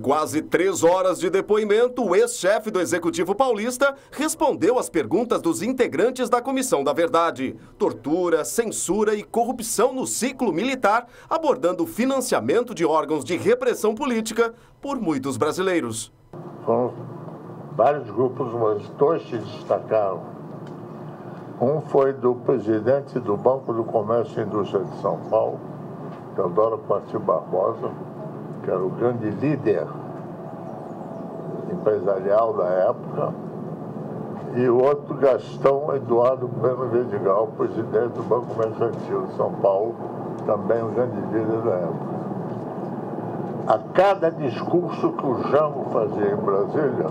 Quase três horas de depoimento, o ex-chefe do Executivo Paulista respondeu às perguntas dos integrantes da Comissão da Verdade. Tortura, censura e corrupção no ciclo militar, abordando o financiamento de órgãos de repressão política por muitos brasileiros. Foram vários grupos, mas dois se destacaram. Um foi do presidente do Banco do Comércio e Indústria de São Paulo, Teodoro Pati Barbosa, que era o grande líder empresarial da época, e o outro Gastão Eduardo Bueno Vidigal, presidente do Banco Mercantil de São Paulo, também um grande líder da época. A cada discurso que o Jango fazia em Brasília,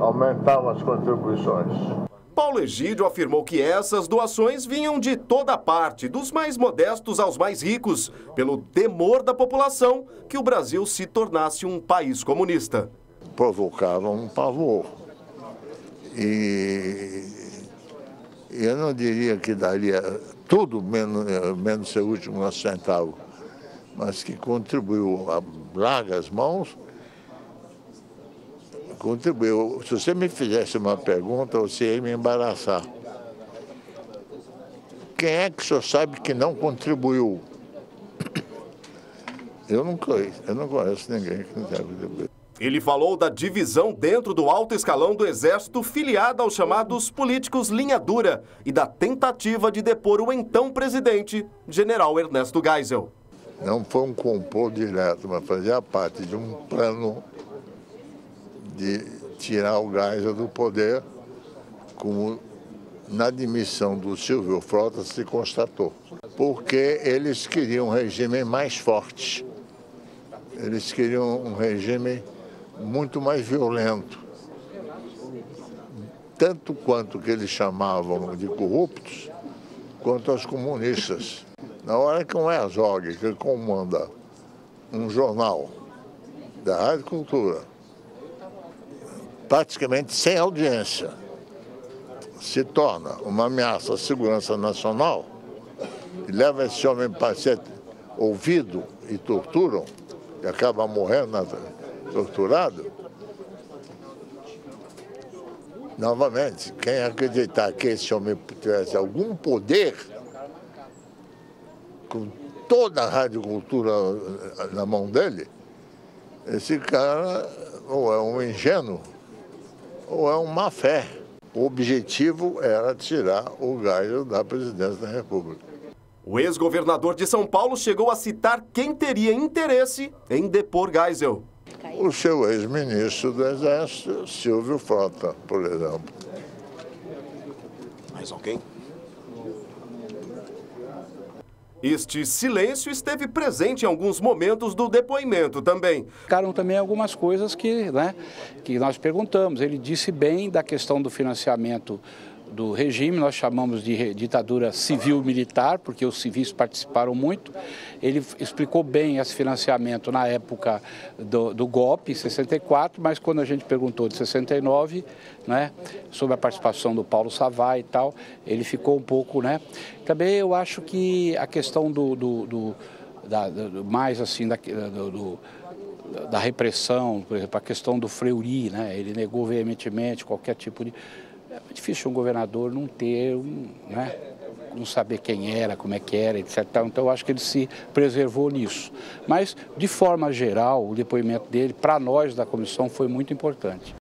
aumentavam as contribuições. Paulo Egídio afirmou que essas doações vinham de toda parte, dos mais modestos aos mais ricos, pelo temor da população que o Brasil se tornasse um país comunista. Provocavam um pavor. E eu não diria que daria tudo menos, menos seu último centavo, mas que contribuiu a largas mãos contribuiu. Se você me fizesse uma pergunta, você ia me embaraçar. Quem é que o senhor sabe que não contribuiu? Eu não conheço, eu não conheço ninguém que não tenha contribuído. Ele falou da divisão dentro do alto escalão do Exército filiada aos chamados políticos linha dura e da tentativa de depor o então presidente, general Ernesto Geisel. Não foi um complô direto, mas fazia parte de um plano de tirar o Geisel do poder, como na admissão do Silvio Frota se constatou. Porque eles queriam um regime mais forte. Eles queriam um regime muito mais violento. Tanto quanto que eles chamavam de corruptos, quanto aos comunistas. Na hora que um Herzog, que comanda um jornal da Rádio Cultura, praticamente sem audiência, se torna uma ameaça à segurança nacional e leva esse homem para ser ouvido e torturam, e acaba morrendo torturado, novamente, quem acreditar que esse homem tivesse algum poder, com toda a radiocultura na mão dele, esse cara ou é um ingênuo ou é um má fé. O objetivo era tirar o Gaio da presidência da República. O ex-governador de São Paulo chegou a citar quem teria interesse em depor Geisel. O seu ex-ministro do Exército, Silvio Frota, por exemplo. Mais alguém? Este silêncio esteve presente em alguns momentos do depoimento também. Ficaram também algumas coisas que, né, que nós perguntamos. Ele disse bem da questão do financiamento do regime, nós chamamos de ditadura civil-militar, porque os civis participaram muito. Ele explicou bem esse financiamento na época do, do golpe, em 64, mas quando a gente perguntou de 69, né, sobre a participação do Paulo Savai e tal, ele ficou um pouco, né? Também eu acho que a questão do, do, do, da, do mais assim, da, do, da repressão, por exemplo, a questão do Freuri, né? Ele negou veementemente qualquer tipo de é difícil um governador não ter, um, né, não saber quem era, como é que era, etc. Então eu acho que ele se preservou nisso. Mas, de forma geral, o depoimento dele, para nós da comissão, foi muito importante.